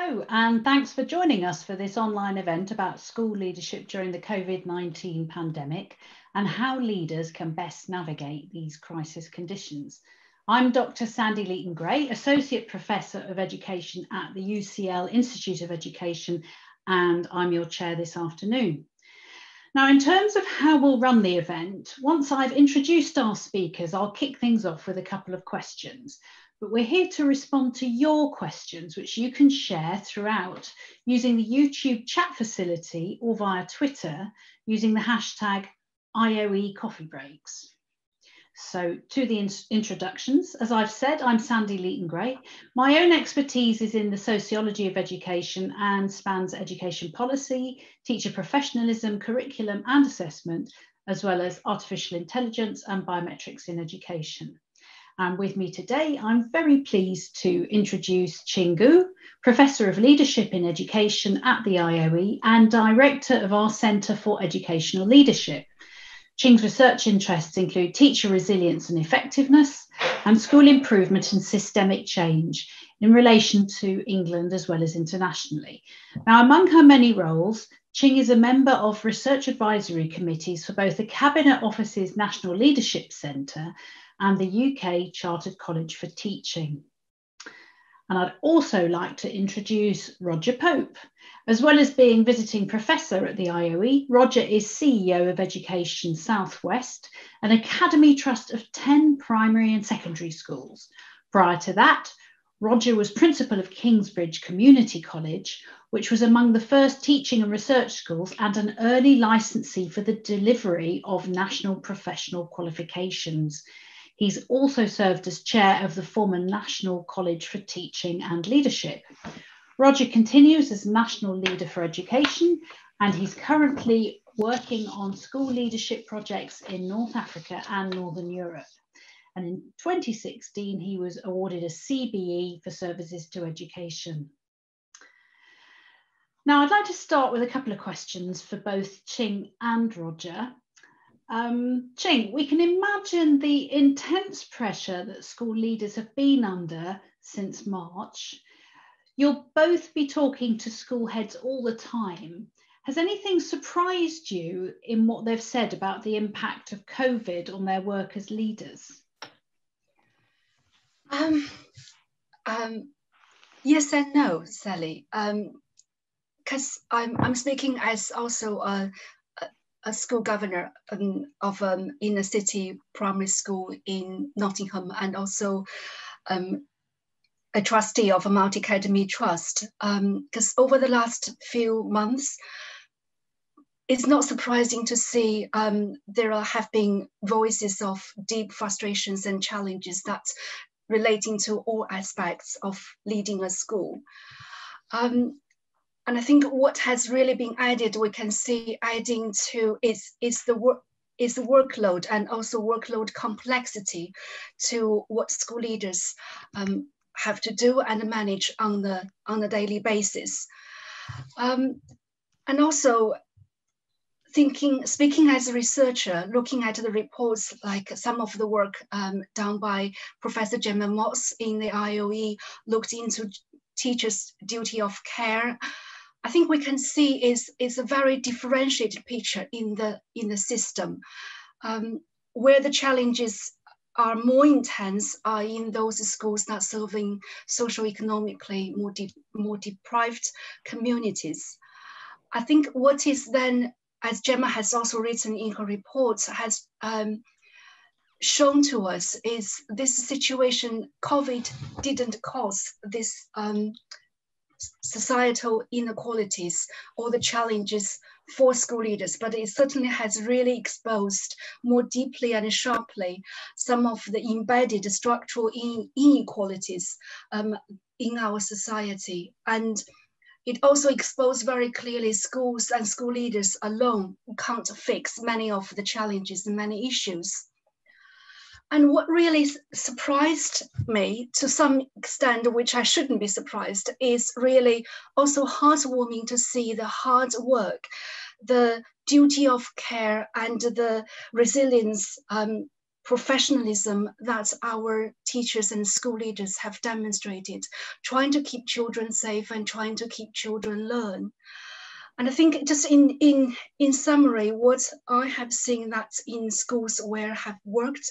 Hello, and thanks for joining us for this online event about school leadership during the COVID-19 pandemic and how leaders can best navigate these crisis conditions. I'm Dr. Sandy Leaton Gray, Associate Professor of Education at the UCL Institute of Education, and I'm your chair this afternoon. Now, in terms of how we'll run the event, once I've introduced our speakers, I'll kick things off with a couple of questions but we're here to respond to your questions, which you can share throughout using the YouTube chat facility or via Twitter using the hashtag IOE coffee breaks. So to the in introductions, as I've said, I'm Sandy Leaton Gray. My own expertise is in the sociology of education and spans education policy, teacher professionalism, curriculum and assessment, as well as artificial intelligence and biometrics in education. And with me today, I'm very pleased to introduce Qing Gu, Professor of Leadership in Education at the IOE and Director of our Centre for Educational Leadership. Qing's research interests include teacher resilience and effectiveness and school improvement and systemic change in relation to England as well as internationally. Now, among her many roles, Qing is a member of research advisory committees for both the Cabinet Office's National Leadership Centre and the UK Chartered College for Teaching. And I'd also like to introduce Roger Pope. As well as being visiting professor at the IOE, Roger is CEO of Education Southwest, an academy trust of 10 primary and secondary schools. Prior to that, Roger was principal of Kingsbridge Community College, which was among the first teaching and research schools and an early licensee for the delivery of national professional qualifications. He's also served as chair of the former National College for Teaching and Leadership. Roger continues as National Leader for Education, and he's currently working on school leadership projects in North Africa and Northern Europe. And in 2016, he was awarded a CBE for services to education. Now, I'd like to start with a couple of questions for both Qing and Roger. Um, Qing, we can imagine the intense pressure that school leaders have been under since March. You'll both be talking to school heads all the time. Has anything surprised you in what they've said about the impact of COVID on their work as leaders? Um, um, yes and no, Sally. Because um, I'm, I'm speaking as also a, a school governor um, of um, inner city primary school in Nottingham and also um, a trustee of a multi academy trust. Because um, over the last few months, it's not surprising to see um, there are, have been voices of deep frustrations and challenges that relating to all aspects of leading a school. Um, and I think what has really been added, we can see adding to is, is the work is the workload and also workload complexity to what school leaders um, have to do and manage on the on a daily basis. Um, and also thinking, speaking as a researcher, looking at the reports, like some of the work um, done by Professor Gemma Moss in the IOE, looked into teachers' duty of care, I think we can see is, is a very differentiated picture in the, in the system, um, where the challenges are more intense are in those schools that serving socioeconomically more, de more deprived communities. I think what is then, as Gemma has also written in her report, has um, shown to us is this situation, COVID didn't cause this um, societal inequalities or the challenges for school leaders, but it certainly has really exposed more deeply and sharply some of the embedded structural inequalities um, in our society. And it also exposed very clearly schools and school leaders alone can't fix many of the challenges and many issues. And what really surprised me to some extent, which I shouldn't be surprised, is really also heartwarming to see the hard work, the duty of care, and the resilience um, professionalism that our teachers and school leaders have demonstrated, trying to keep children safe and trying to keep children learn. And I think just in, in, in summary, what I have seen that in schools where I have worked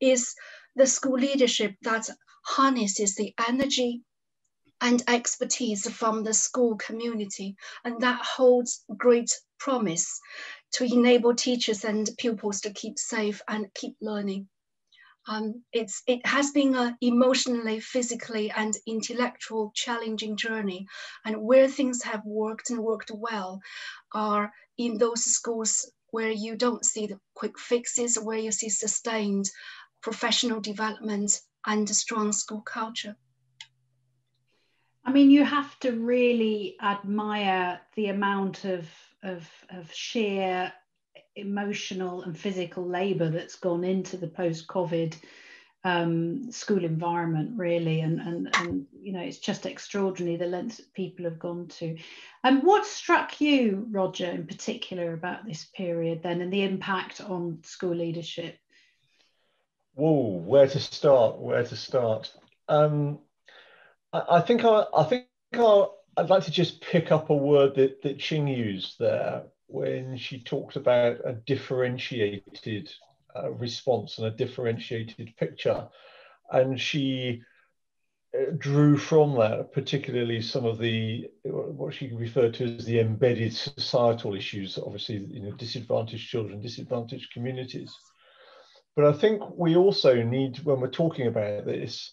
is the school leadership that harnesses the energy and expertise from the school community. And that holds great promise to enable teachers and pupils to keep safe and keep learning. Um, it's, it has been an emotionally, physically, and intellectual challenging journey. And where things have worked and worked well are in those schools where you don't see the quick fixes, where you see sustained professional development and a strong school culture. I mean, you have to really admire the amount of, of, of sheer emotional and physical labour that's gone into the post-COVID um, school environment, really, and, and and you know it's just extraordinary the lengths that people have gone to. And what struck you, Roger, in particular about this period then, and the impact on school leadership? Whoa, where to start? Where to start? Um, I, I think I, I think i I'd like to just pick up a word that that Qing used there when she talked about a differentiated uh, response and a differentiated picture, and she uh, drew from that particularly some of the what she referred to as the embedded societal issues obviously you know disadvantaged children disadvantaged communities but i think we also need when we're talking about this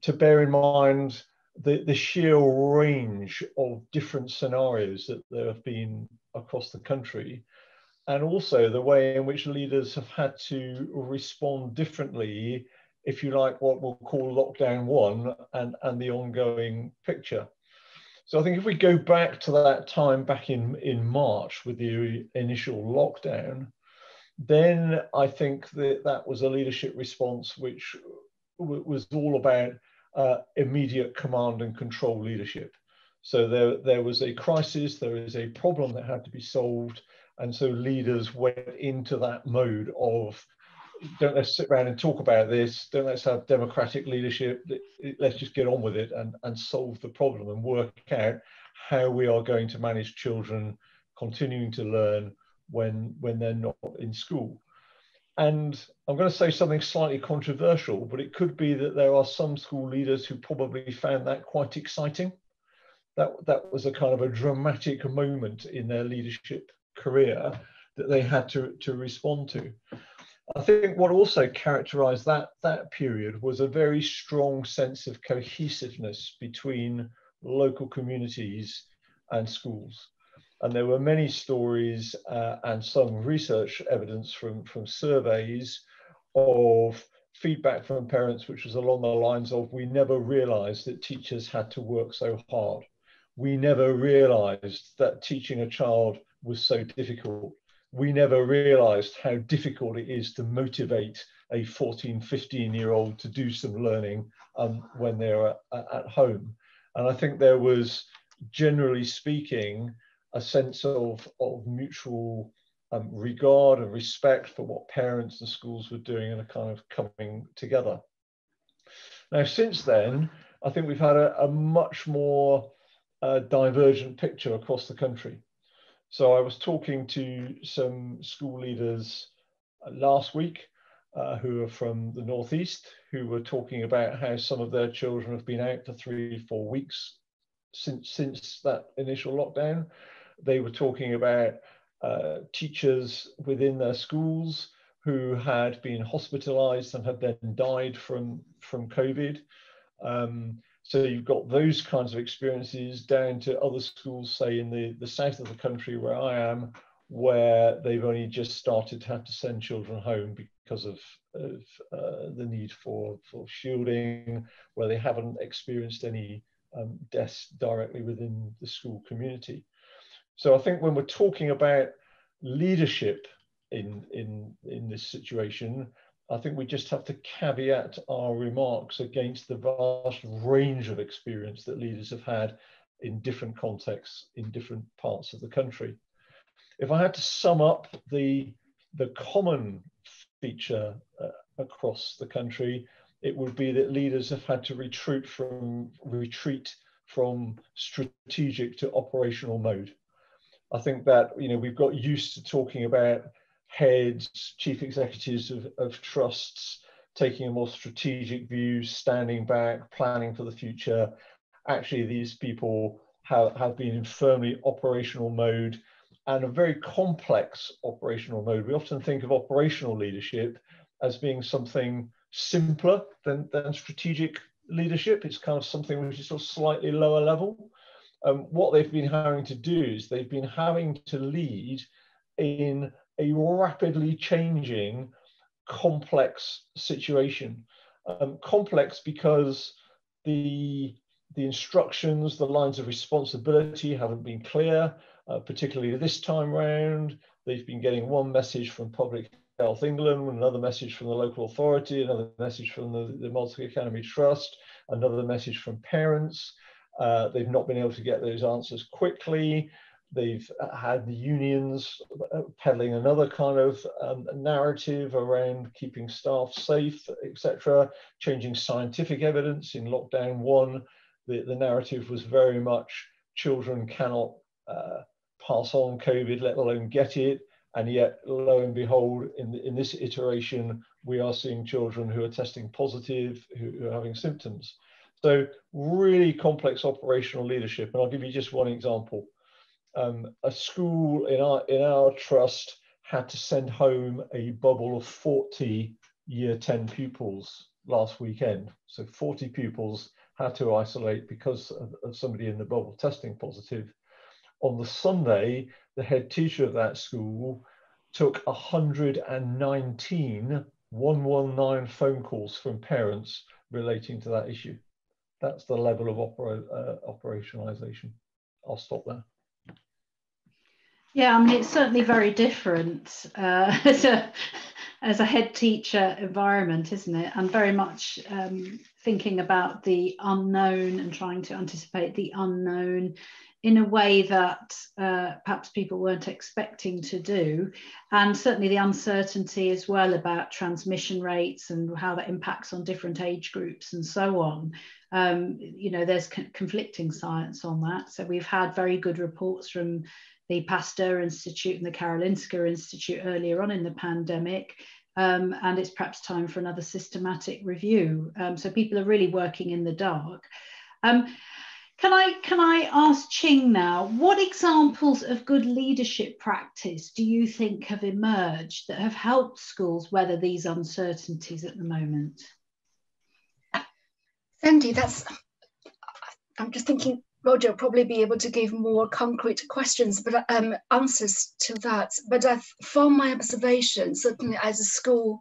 to bear in mind the, the sheer range of different scenarios that there have been across the country, and also the way in which leaders have had to respond differently, if you like, what we'll call lockdown one and, and the ongoing picture. So I think if we go back to that time back in, in March with the initial lockdown, then I think that that was a leadership response which was all about uh, immediate command and control leadership. So there, there was a crisis, there is a problem that had to be solved. And so leaders went into that mode of don't let's sit around and talk about this, don't let's have democratic leadership, let's just get on with it and, and solve the problem and work out how we are going to manage children continuing to learn when, when they're not in school. And I'm going to say something slightly controversial, but it could be that there are some school leaders who probably found that quite exciting. That, that was a kind of a dramatic moment in their leadership career that they had to, to respond to. I think what also characterized that, that period was a very strong sense of cohesiveness between local communities and schools. And there were many stories uh, and some research evidence from, from surveys of feedback from parents, which was along the lines of, we never realized that teachers had to work so hard. We never realized that teaching a child was so difficult. We never realized how difficult it is to motivate a 14, 15 year old to do some learning um, when they're at, at home. And I think there was, generally speaking, a sense of, of mutual um, regard and respect for what parents and schools were doing and a kind of coming together. Now, since then, I think we've had a, a much more uh, divergent picture across the country. So I was talking to some school leaders last week uh, who are from the Northeast, who were talking about how some of their children have been out for three, four weeks since, since that initial lockdown. They were talking about uh, teachers within their schools who had been hospitalized and had then died from, from COVID. Um, so you've got those kinds of experiences down to other schools, say in the, the south of the country where I am, where they've only just started to have to send children home because of, of uh, the need for, for shielding, where they haven't experienced any um, deaths directly within the school community. So I think when we're talking about leadership in, in, in this situation, I think we just have to caveat our remarks against the vast range of experience that leaders have had in different contexts in different parts of the country. If I had to sum up the, the common feature uh, across the country, it would be that leaders have had to retreat from retreat from strategic to operational mode. I think that you know we've got used to talking about heads, chief executives of, of trusts taking a more strategic view, standing back, planning for the future. Actually, these people have, have been in firmly operational mode and a very complex operational mode. We often think of operational leadership as being something simpler than, than strategic leadership. It's kind of something which is sort of slightly lower level. Um, what they've been having to do is they've been having to lead in a rapidly changing, complex situation. Um, complex because the the instructions, the lines of responsibility haven't been clear, uh, particularly this time round. They've been getting one message from Public Health England, another message from the local authority, another message from the, the Multi Academy Trust, another message from parents. Uh, they've not been able to get those answers quickly. They've had the unions uh, peddling another kind of um, narrative around keeping staff safe, etc., changing scientific evidence in lockdown one. The, the narrative was very much children cannot uh, pass on COVID, let alone get it. And yet, lo and behold, in, in this iteration, we are seeing children who are testing positive, who, who are having symptoms. So really complex operational leadership. And I'll give you just one example. Um, a school in our, in our trust had to send home a bubble of 40 year 10 pupils last weekend. So 40 pupils had to isolate because of, of somebody in the bubble testing positive. On the Sunday, the head teacher of that school took 119 119 phone calls from parents relating to that issue that's the level of opera, uh, operationalization. I'll stop there. Yeah, I mean, it's certainly very different uh, as, a, as a head teacher environment, isn't it? And very much um, thinking about the unknown and trying to anticipate the unknown in a way that uh, perhaps people weren't expecting to do. And certainly the uncertainty as well about transmission rates and how that impacts on different age groups and so on. Um, you know, there's co conflicting science on that. So we've had very good reports from the Pasteur Institute and the Karolinska Institute earlier on in the pandemic. Um, and it's perhaps time for another systematic review. Um, so people are really working in the dark. Um, can I can I ask Qing now? What examples of good leadership practice do you think have emerged that have helped schools weather these uncertainties at the moment? Sandy, that's. I'm just thinking Roger will probably be able to give more concrete questions, but um, answers to that. But uh, from my observation, certainly as a school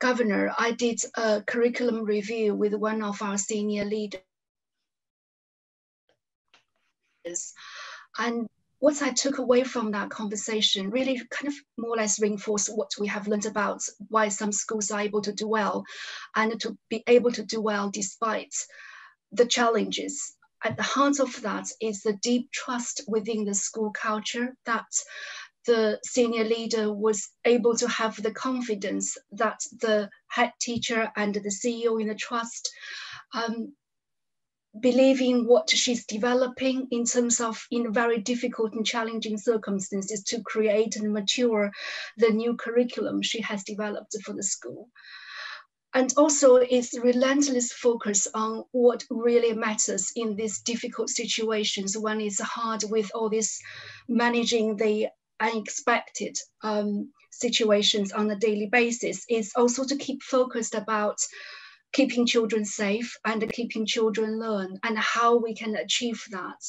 governor, I did a curriculum review with one of our senior leaders and what I took away from that conversation really kind of more or less reinforced what we have learned about why some schools are able to do well and to be able to do well despite the challenges. At the heart of that is the deep trust within the school culture that the senior leader was able to have the confidence that the head teacher and the CEO in the trust um, believing what she's developing in terms of in very difficult and challenging circumstances to create and mature the new curriculum she has developed for the school. And also its relentless focus on what really matters in these difficult situations when it's hard with all this managing the unexpected um, situations on a daily basis is also to keep focused about keeping children safe and keeping children learn and how we can achieve that.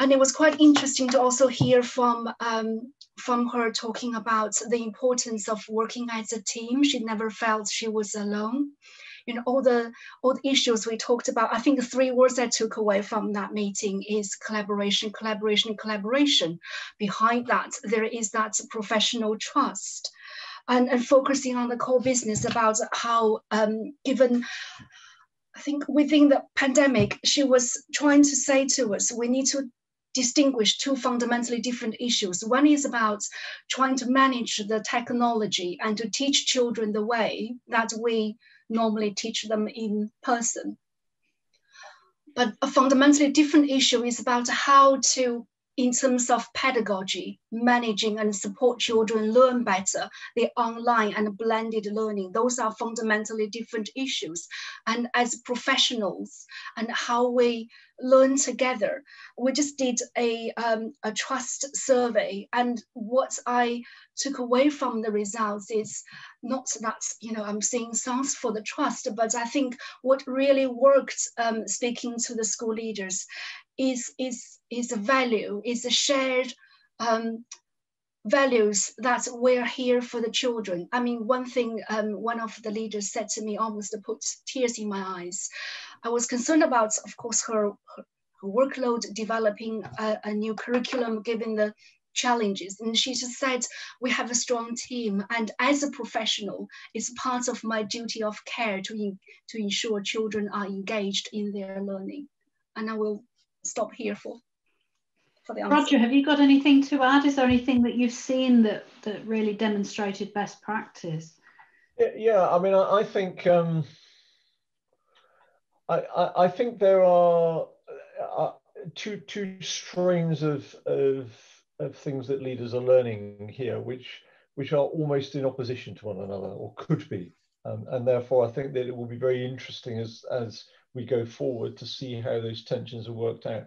And it was quite interesting to also hear from um, from her talking about the importance of working as a team. She never felt she was alone. You know, all the all the issues we talked about. I think the three words I took away from that meeting is collaboration, collaboration, collaboration. Behind that, there is that professional trust and, and focusing on the core business about how um, given I think within the pandemic, she was trying to say to us, we need to distinguish two fundamentally different issues. One is about trying to manage the technology and to teach children the way that we normally teach them in person. But a fundamentally different issue is about how to in terms of pedagogy, managing and support children learn better, the online and blended learning, those are fundamentally different issues. And as professionals and how we learn together, we just did a, um, a trust survey. And what I took away from the results is not that, you know, I'm seeing songs for the trust, but I think what really worked um, speaking to the school leaders is, is, is a value, is a shared um, values that we're here for the children. I mean, one thing um, one of the leaders said to me almost put tears in my eyes. I was concerned about, of course, her, her, workload developing a, a, new curriculum given the challenges. And she just said, we have a strong team. And as a professional, it's part of my duty of care to, to ensure children are engaged in their learning. And I will stop here for, for the answer. Roger, have you got anything to add? Is there anything that you've seen that, that really demonstrated best practice? Yeah, yeah I mean, I, I think um, I, I, I, think there are uh, two two strains of, of of things that leaders are learning here, which which are almost in opposition to one another, or could be. Um, and therefore, I think that it will be very interesting as as we go forward to see how those tensions are worked out.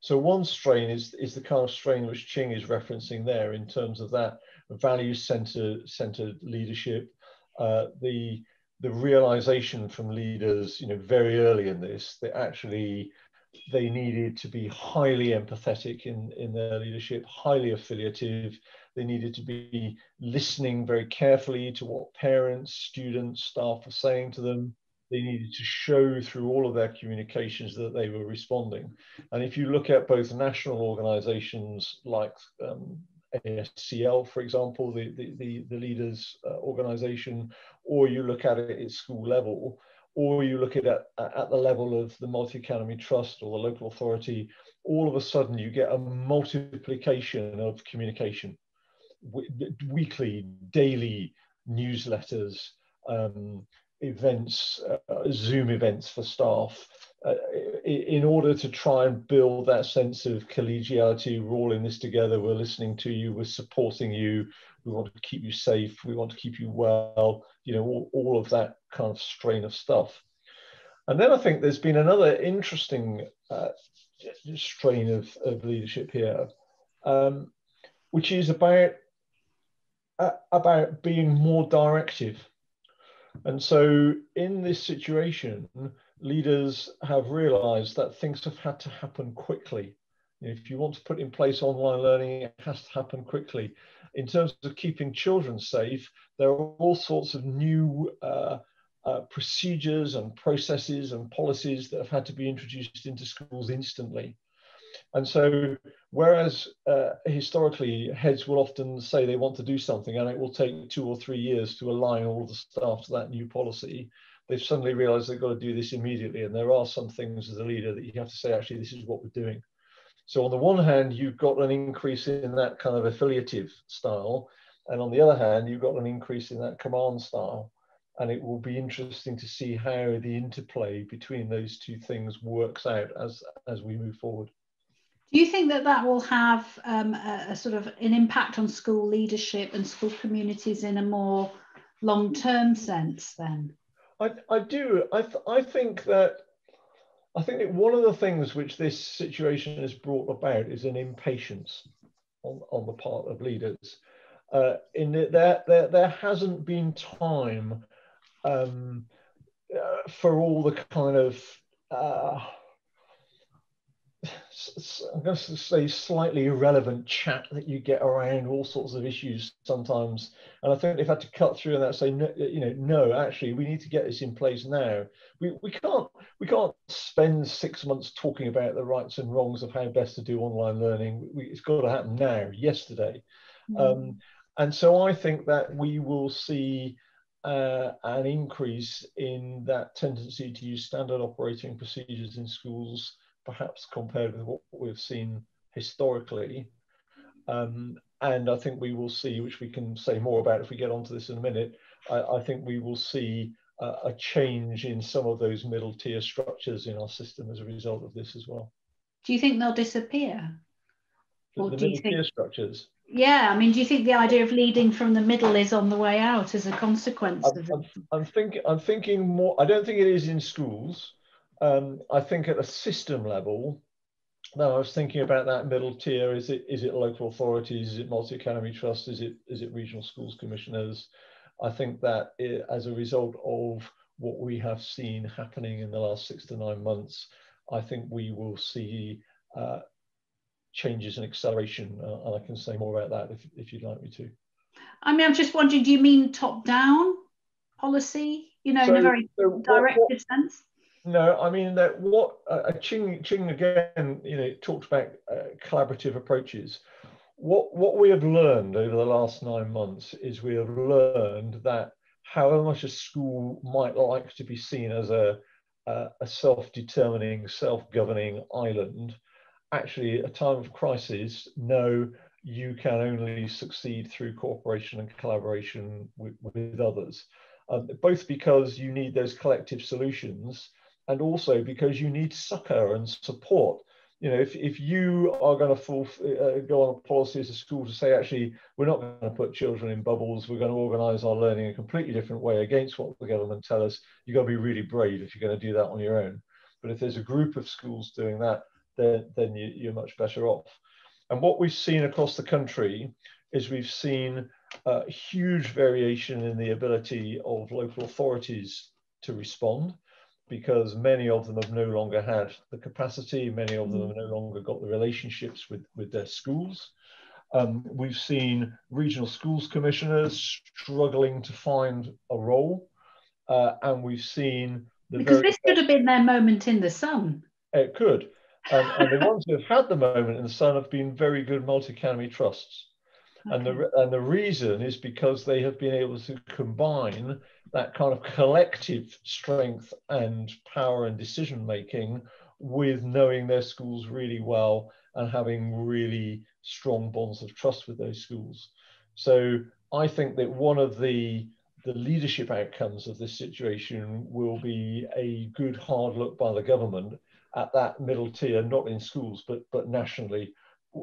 So one strain is, is the kind of strain which Qing is referencing there in terms of that value center centered leadership, uh, the the realization from leaders, you know, very early in this that actually they needed to be highly empathetic in, in their leadership, highly affiliative. They needed to be listening very carefully to what parents, students, staff were saying to them they needed to show through all of their communications that they were responding. And if you look at both national organizations like um, ASCL, for example, the, the, the, the leaders uh, organization, or you look at it at school level, or you look at it at, at the level of the multi-academy trust or the local authority, all of a sudden you get a multiplication of communication, weekly, daily newsletters, um, events, uh, Zoom events for staff, uh, in order to try and build that sense of collegiality. We're all in this together. We're listening to you. We're supporting you. We want to keep you safe. We want to keep you well. You know, all, all of that kind of strain of stuff. And then I think there's been another interesting uh, strain of, of leadership here, um, which is about uh, about being more directive and so, in this situation, leaders have realized that things have had to happen quickly. If you want to put in place online learning, it has to happen quickly. In terms of keeping children safe, there are all sorts of new uh, uh, procedures and processes and policies that have had to be introduced into schools instantly. And so, whereas uh, historically heads will often say they want to do something and it will take two or three years to align all the staff to that new policy, they've suddenly realized they've got to do this immediately. And there are some things as a leader that you have to say, actually, this is what we're doing. So, on the one hand, you've got an increase in that kind of affiliative style. And on the other hand, you've got an increase in that command style. And it will be interesting to see how the interplay between those two things works out as, as we move forward. Do you think that that will have um, a, a, sort of an impact on school leadership and school communities in a more long-term sense then? I, I do. I, th I think that I think that one of the things which this situation has brought about is an impatience on, on the part of leaders. Uh, in that there, there, there hasn't been time um, uh, for all the kind of uh, I'm going to say slightly irrelevant chat that you get around all sorts of issues sometimes. And I think they've had to cut through and that say, no, you know, no, actually, we need to get this in place now. We, we can't we can't spend six months talking about the rights and wrongs of how best to do online learning. We, it's got to happen now, yesterday. Mm. Um, and so I think that we will see uh, an increase in that tendency to use standard operating procedures in schools perhaps compared with what we've seen historically. Um, and I think we will see, which we can say more about if we get onto this in a minute, I, I think we will see uh, a change in some of those middle tier structures in our system as a result of this as well. Do you think they'll disappear? The, the middle tier structures? Yeah, I mean, do you think the idea of leading from the middle is on the way out as a consequence I'm, of I'm, I'm, thinking, I'm thinking more, I don't think it is in schools. Um, I think at a system level, now I was thinking about that middle tier. Is it is it local authorities? Is it multi-academy trusts? Is it is it regional schools commissioners? I think that it, as a result of what we have seen happening in the last six to nine months, I think we will see uh, changes and acceleration. Uh, and I can say more about that if, if you'd like me to. I mean, I'm just wondering, do you mean top down policy, you know, so, in a very so directed what, what, sense? No, I mean that what uh, Qing Qing again, you know, talked about uh, collaborative approaches. What what we have learned over the last nine months is we have learned that however much a school might like to be seen as a a, a self-determining, self-governing island, actually, a time of crisis, no, you can only succeed through cooperation and collaboration with, with others. Um, both because you need those collective solutions and also because you need succor and support. You know, if, if you are going to full, uh, go on a policy as a school to say, actually, we're not going to put children in bubbles, we're going to organise our learning a completely different way against what the government tell us, you've got to be really brave if you're going to do that on your own. But if there's a group of schools doing that, then, then you, you're much better off. And what we've seen across the country is we've seen a huge variation in the ability of local authorities to respond because many of them have no longer had the capacity, many of them have no longer got the relationships with, with their schools. Um, we've seen regional schools commissioners struggling to find a role, uh, and we've seen because this could have been their moment in the sun. It could, and, and the ones who have had the moment in the sun have been very good multi-academy trusts. Okay. And the and the reason is because they have been able to combine that kind of collective strength and power and decision making with knowing their schools really well and having really strong bonds of trust with those schools. So I think that one of the the leadership outcomes of this situation will be a good hard look by the government at that middle tier, not in schools, but, but nationally.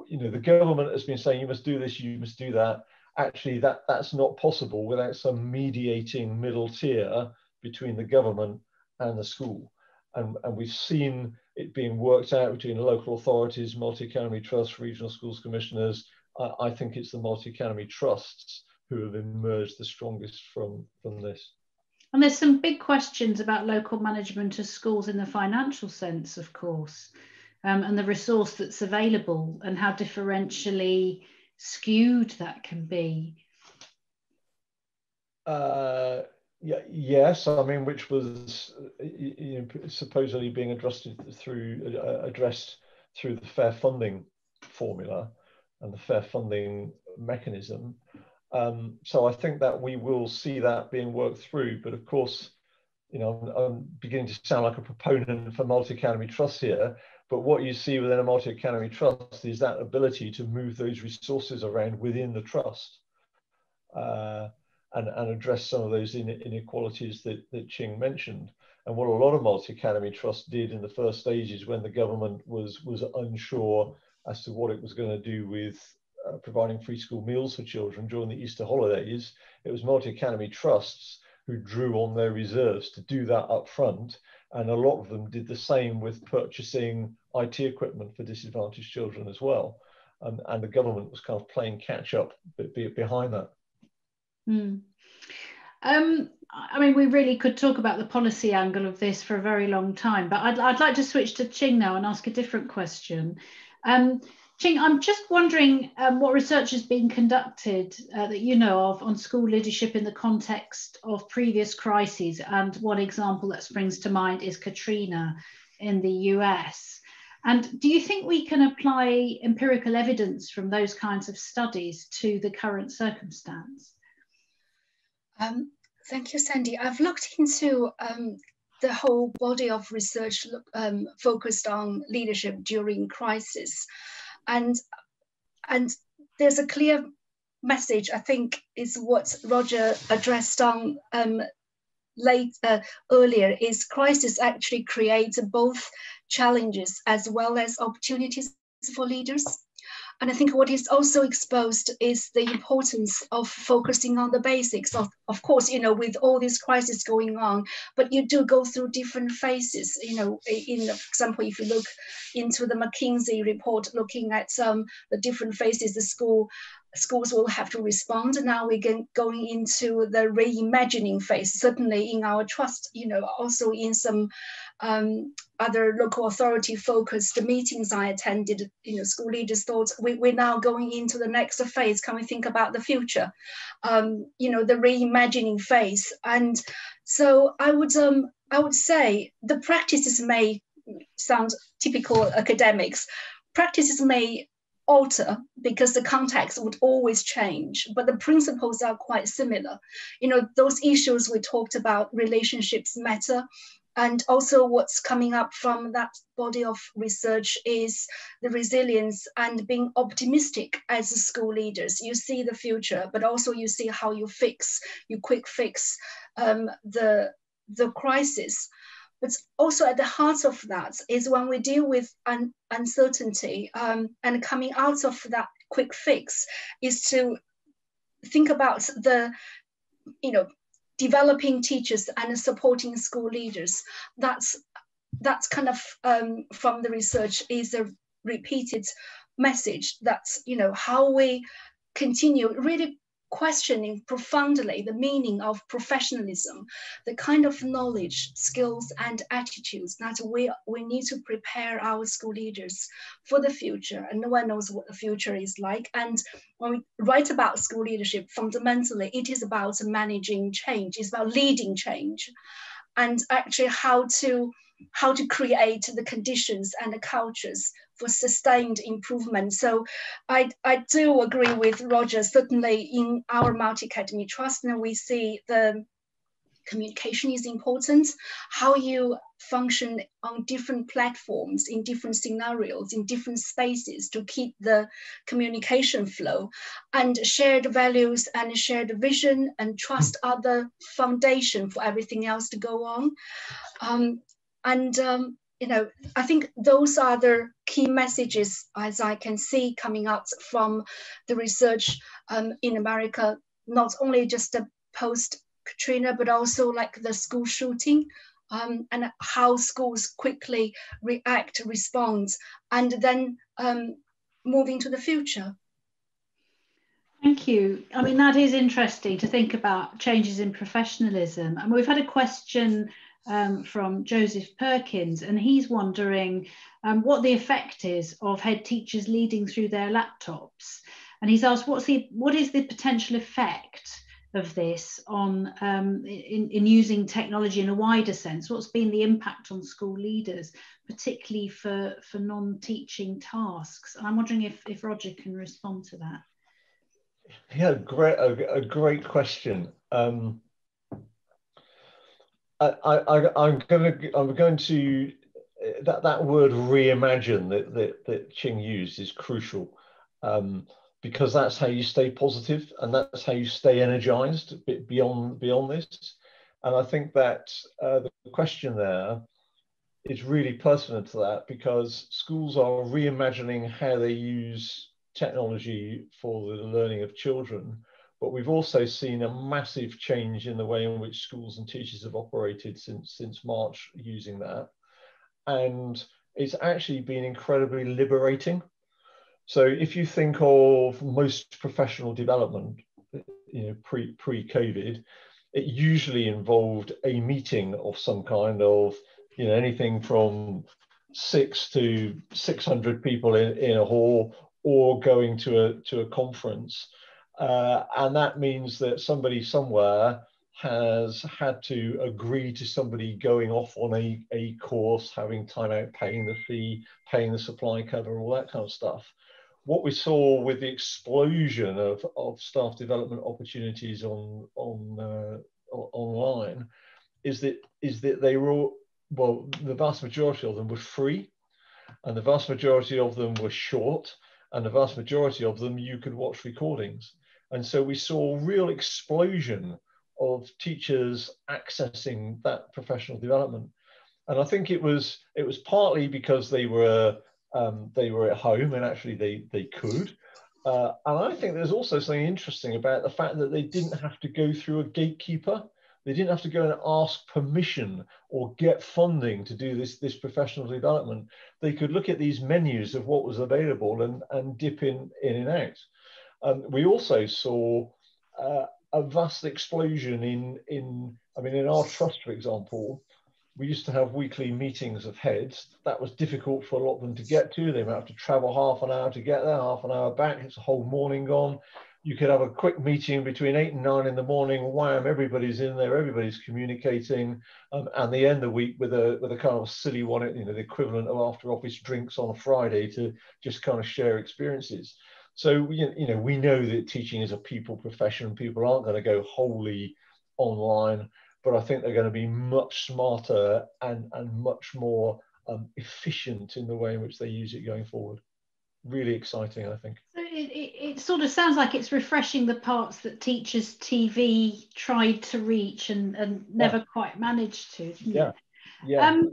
You know, the government has been saying you must do this, you must do that. Actually, that, that's not possible without some mediating middle tier between the government and the school. And, and we've seen it being worked out between local authorities, multi-academy trusts, regional schools commissioners. I, I think it's the multi-academy trusts who have emerged the strongest from, from this. And there's some big questions about local management of schools in the financial sense, of course, um, and the resource that's available and how differentially skewed that can be. Uh, yeah, yes, I mean, which was you know, supposedly being addressed through uh, addressed through the fair funding formula and the fair funding mechanism. Um, so I think that we will see that being worked through. But of course, you know, I'm, I'm beginning to sound like a proponent for multi-academy trust here. But what you see within a multi-academy trust is that ability to move those resources around within the trust uh, and, and address some of those inequalities that, that Qing mentioned. And what a lot of multi-academy trusts did in the first stages when the government was, was unsure as to what it was going to do with uh, providing free school meals for children during the Easter holidays. It was multi-academy trusts who drew on their reserves to do that up front. And a lot of them did the same with purchasing IT equipment for disadvantaged children as well. Um, and the government was kind of playing catch up behind that. Mm. Um, I mean, we really could talk about the policy angle of this for a very long time, but I'd, I'd like to switch to Qing now and ask a different question. Um, Qing, I'm just wondering um, what research has been conducted uh, that you know of on school leadership in the context of previous crises. And one example that springs to mind is Katrina in the US. And do you think we can apply empirical evidence from those kinds of studies to the current circumstance? Um, thank you, Sandy. I've looked into um, the whole body of research um, focused on leadership during crisis. And and there's a clear message I think is what Roger addressed on um, late uh, earlier is crisis actually creates both challenges as well as opportunities for leaders. And I think what is also exposed is the importance of focusing on the basics. Of, of course, you know, with all these crises going on, but you do go through different phases. You know, in for example, if you look into the McKinsey report, looking at um, the different phases the school schools will have to respond. Now we're going into the reimagining phase, certainly in our trust, you know, also in some um, other local authority focused meetings I attended, you know, school leaders thought we, we're now going into the next phase. Can we think about the future? Um, you know, the reimagining phase. And so I would, um, I would say the practices may sound typical academics. Practices may alter because the context would always change, but the principles are quite similar. You know, those issues we talked about, relationships matter, and also what's coming up from that body of research is the resilience and being optimistic as school leaders. You see the future, but also you see how you fix, you quick fix um, the, the crisis. But also at the heart of that is when we deal with un uncertainty um, and coming out of that quick fix is to think about the, you know, developing teachers and supporting school leaders. That's that's kind of um, from the research is a repeated message. That's you know how we continue really questioning profoundly the meaning of professionalism, the kind of knowledge, skills, and attitudes that we, we need to prepare our school leaders for the future. And no one knows what the future is like. And when we write about school leadership, fundamentally, it is about managing change, it's about leading change, and actually how to how to create the conditions and the cultures for sustained improvement. So I, I do agree with Roger, certainly in our multi-academy trust, and we see the communication is important, how you function on different platforms, in different scenarios, in different spaces to keep the communication flow and shared values and shared vision and trust are the foundation for everything else to go on. Um, and um, you know, I think those are the key messages as I can see coming out from the research um, in America, not only just the post Katrina, but also like the school shooting um, and how schools quickly react, respond, and then um, moving to the future. Thank you. I mean, that is interesting to think about changes in professionalism. And we've had a question um, from Joseph Perkins, and he's wondering um, what the effect is of head teachers leading through their laptops. And he's asked, what's the what is the potential effect of this on um, in, in using technology in a wider sense? What's been the impact on school leaders, particularly for, for non-teaching tasks? And I'm wondering if, if Roger can respond to that. Yeah, great, a, a great question. Um, I, I, I'm going to I'm going to that that word reimagine that that, that Qing used is crucial um, because that's how you stay positive and that's how you stay energized beyond beyond this. And I think that uh, the question there is really pertinent to that because schools are reimagining how they use technology for the learning of children but we've also seen a massive change in the way in which schools and teachers have operated since, since March using that. And it's actually been incredibly liberating. So if you think of most professional development, you know, pre, pre-COVID, it usually involved a meeting of some kind of, you know, anything from six to 600 people in, in a hall or going to a, to a conference. Uh, and that means that somebody somewhere has had to agree to somebody going off on a, a course, having time out, paying the fee, paying the supply cover, all that kind of stuff. What we saw with the explosion of, of staff development opportunities on, on uh, online is that is that they were all, well, the vast majority of them were free, and the vast majority of them were short, and the vast majority of them you could watch recordings. And so we saw a real explosion of teachers accessing that professional development. And I think it was it was partly because they were um, they were at home and actually they they could. Uh, and I think there's also something interesting about the fact that they didn't have to go through a gatekeeper. They didn't have to go and ask permission or get funding to do this, this professional development. They could look at these menus of what was available and, and dip in, in and out. Um, we also saw uh, a vast explosion in, in, I mean, in our trust, for example, we used to have weekly meetings of heads. That was difficult for a lot of them to get to. They might have to travel half an hour to get there, half an hour back. It's a whole morning gone. You could have a quick meeting between eight and nine in the morning. Wham! Everybody's in there. Everybody's communicating. Um, and the end of the week with a with a kind of silly one, you know, the equivalent of after office drinks on a Friday to just kind of share experiences. So you know, we know that teaching is a people profession. People aren't going to go wholly online but I think they're going to be much smarter and, and much more um, efficient in the way in which they use it going forward. Really exciting, I think. So it, it, it sort of sounds like it's refreshing the parts that Teachers TV tried to reach and, and never yeah. quite managed to. Yeah. Yeah. Um,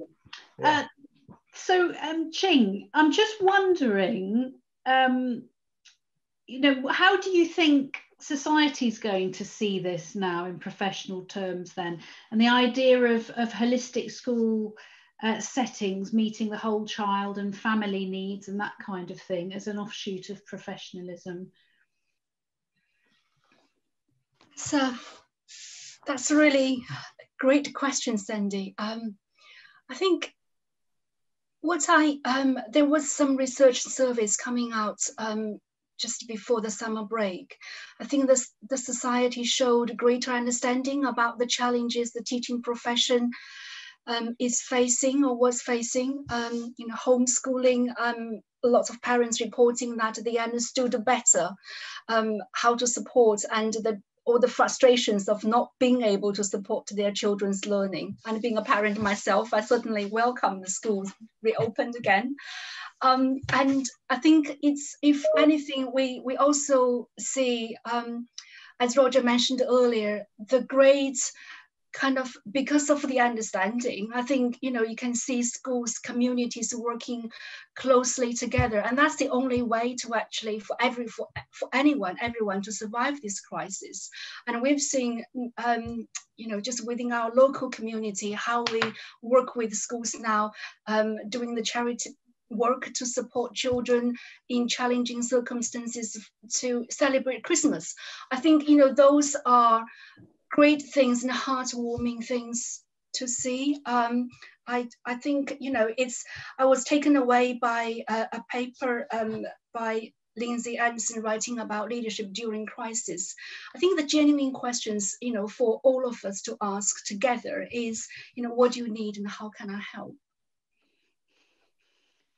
yeah. Uh, so, um, Qing, I'm just wondering, um, you know, how do you think society's going to see this now in professional terms then? And the idea of, of holistic school uh, settings meeting the whole child and family needs and that kind of thing as an offshoot of professionalism. So that's a really great question Sandy. Um, I think what I um, there was some research surveys coming out um, just before the summer break. I think this, the society showed greater understanding about the challenges the teaching profession um, is facing or was facing. Um, you know, homeschooling, um, lots of parents reporting that they understood better um, how to support and the all the frustrations of not being able to support their children's learning. And being a parent myself, I certainly welcome the schools reopened again. Um, and I think it's, if anything, we, we also see, um, as Roger mentioned earlier, the great kind of because of the understanding i think you know you can see schools communities working closely together. And that's the only way to actually for every for, for anyone everyone to survive this crisis. And we've seen um, you know just within our local community how we work with schools now um, doing the charity work to support children in challenging circumstances to celebrate Christmas. I think, you know, those are great things and heartwarming things to see. Um, I, I think, you know, it's, I was taken away by a, a paper um, by Lindsay Anderson writing about leadership during crisis. I think the genuine questions, you know, for all of us to ask together is, you know, what do you need and how can I help?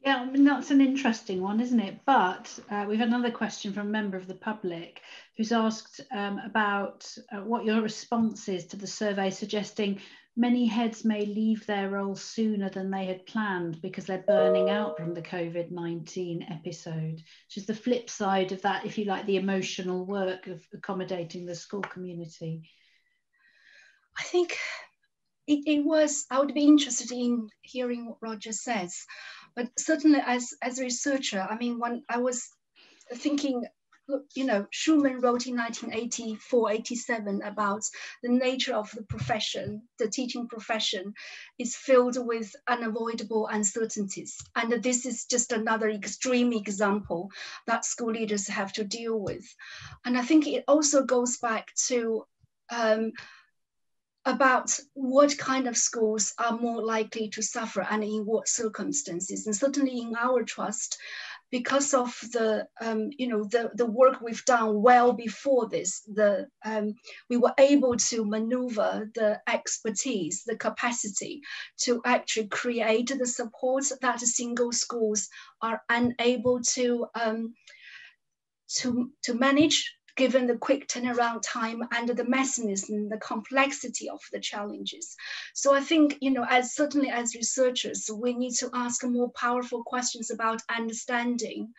Yeah, I mean, that's an interesting one, isn't it? But uh, we've another question from a member of the public who's asked um, about uh, what your response is to the survey suggesting many heads may leave their roles sooner than they had planned because they're burning out from the COVID 19 episode, which is the flip side of that, if you like, the emotional work of accommodating the school community. I think it, it was, I would be interested in hearing what Roger says. But certainly as, as a researcher, I mean, when I was thinking, you know, Schuman wrote in 1984, 87 about the nature of the profession, the teaching profession is filled with unavoidable uncertainties. And this is just another extreme example that school leaders have to deal with. And I think it also goes back to um, about what kind of schools are more likely to suffer and in what circumstances. And certainly in our trust, because of the um, you know the, the work we've done well before this, the um, we were able to maneuver the expertise, the capacity to actually create the support that single schools are unable to um, to to manage given the quick turnaround time and the mechanism, the complexity of the challenges. So I think, you know, as certainly as researchers, we need to ask more powerful questions about understanding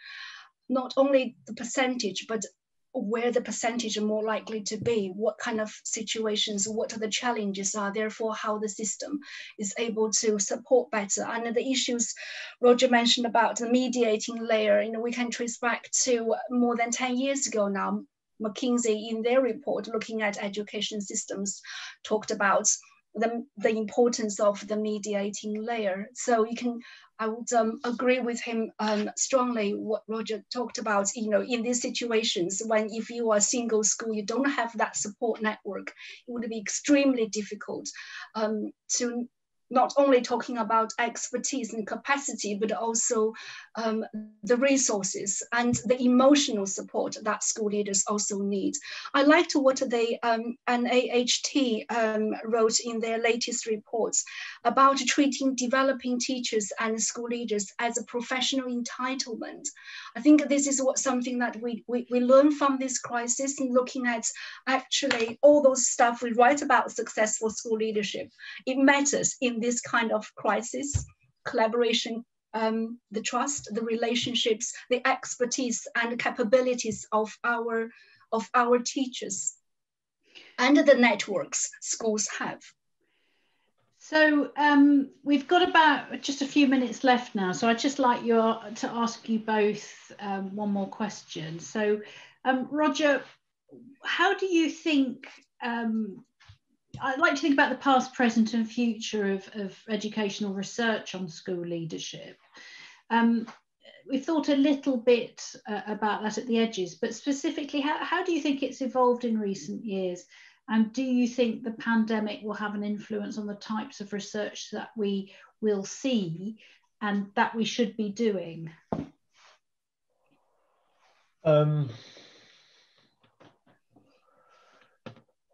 not only the percentage, but where the percentage are more likely to be, what kind of situations, what are the challenges are, therefore how the system is able to support better. And the issues Roger mentioned about the mediating layer, you know, we can trace back to more than 10 years ago now. McKinsey in their report looking at education systems talked about the, the importance of the mediating layer. So you can I would um, agree with him um, strongly what Roger talked about, you know, in these situations when if you are a single school, you don't have that support network, it would be extremely difficult um, to not only talking about expertise and capacity, but also um, the resources and the emotional support that school leaders also need. I liked what they um, NAHT um, wrote in their latest reports about treating developing teachers and school leaders as a professional entitlement. I think this is what something that we, we, we learn from this crisis and looking at actually all those stuff we write about successful school leadership. It matters in this kind of crisis, collaboration, um, the trust, the relationships, the expertise and capabilities of our, of our teachers and the networks schools have. So um, we've got about just a few minutes left now. So I'd just like you to ask you both um, one more question. So um, Roger, how do you think um, I like to think about the past, present, and future of, of educational research on school leadership. Um, we've thought a little bit uh, about that at the edges, but specifically, how, how do you think it's evolved in recent years? And do you think the pandemic will have an influence on the types of research that we will see and that we should be doing? Um,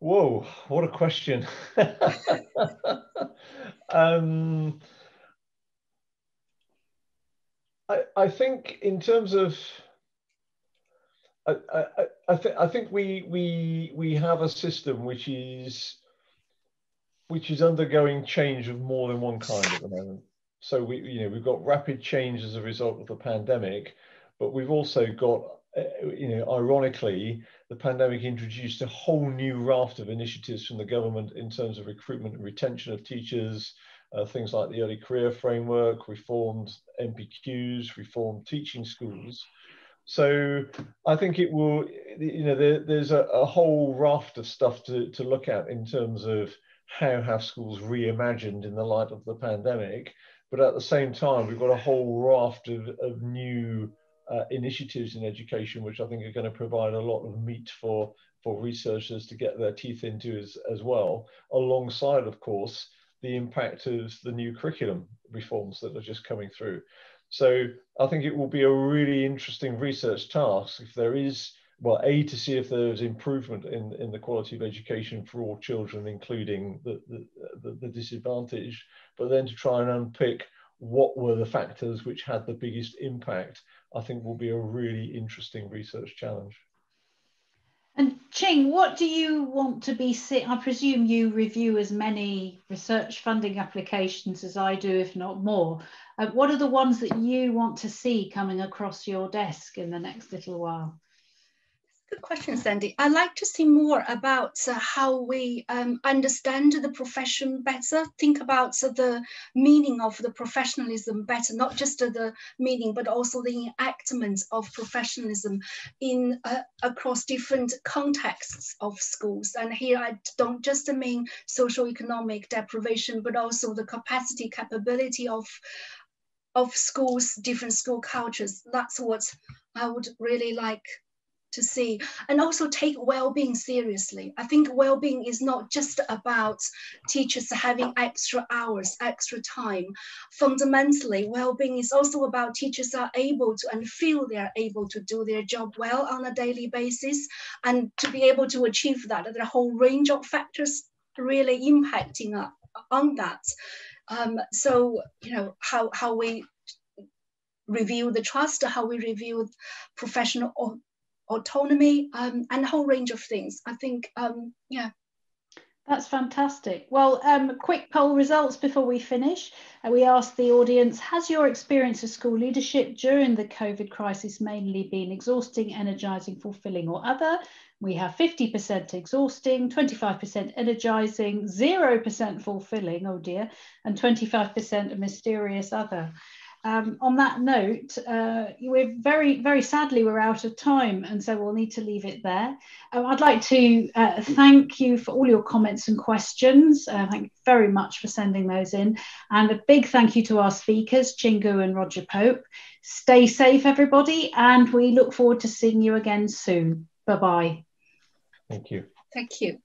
Whoa, what a question. um, I, I think in terms of I, I, I, th I think we we we have a system which is which is undergoing change of more than one kind at the moment. So we you know we've got rapid change as a result of the pandemic, but we've also got uh, you know ironically the pandemic introduced a whole new raft of initiatives from the government in terms of recruitment and retention of teachers, uh, things like the early career framework, reformed NPQs, reformed teaching schools. So I think it will, you know, there, there's a, a, whole raft of stuff to, to look at in terms of how have schools reimagined in the light of the pandemic. But at the same time, we've got a whole raft of, of new uh, initiatives in education, which I think are going to provide a lot of meat for, for researchers to get their teeth into as, as well, alongside, of course, the impact of the new curriculum reforms that are just coming through. So I think it will be a really interesting research task if there is, well, A, to see if there is improvement in, in the quality of education for all children, including the, the, the, the disadvantaged, but then to try and unpick what were the factors which had the biggest impact, I think will be a really interesting research challenge. And Qing, what do you want to be? I presume you review as many research funding applications as I do, if not more. Uh, what are the ones that you want to see coming across your desk in the next little while? Good question, Sandy. I'd like to see more about uh, how we um, understand the profession better, think about uh, the meaning of the professionalism better, not just uh, the meaning, but also the enactment of professionalism in uh, across different contexts of schools. And here I don't just mean social economic deprivation, but also the capacity, capability of of schools, different school cultures. That's what I would really like to see and also take well-being seriously. I think well-being is not just about teachers having extra hours extra time. Fundamentally well-being is also about teachers are able to and feel they are able to do their job well on a daily basis and to be able to achieve that. There are a whole range of factors really impacting on that. Um, so you know how how we review the trust, how we review professional autonomy, um, and a whole range of things. I think, um, yeah. That's fantastic. Well, um, quick poll results before we finish. Uh, we asked the audience Has your experience of school leadership during the COVID crisis mainly been exhausting, energising, fulfilling, or other? We have 50% exhausting, 25% energizing, 0% fulfilling, oh dear, and 25% a mysterious other. Um, on that note, uh, we're very, very sadly, we're out of time, and so we'll need to leave it there. Um, I'd like to uh, thank you for all your comments and questions. Uh, thank you very much for sending those in. And a big thank you to our speakers, Qing Gu and Roger Pope. Stay safe, everybody, and we look forward to seeing you again soon. Bye bye. Thank you. Thank you.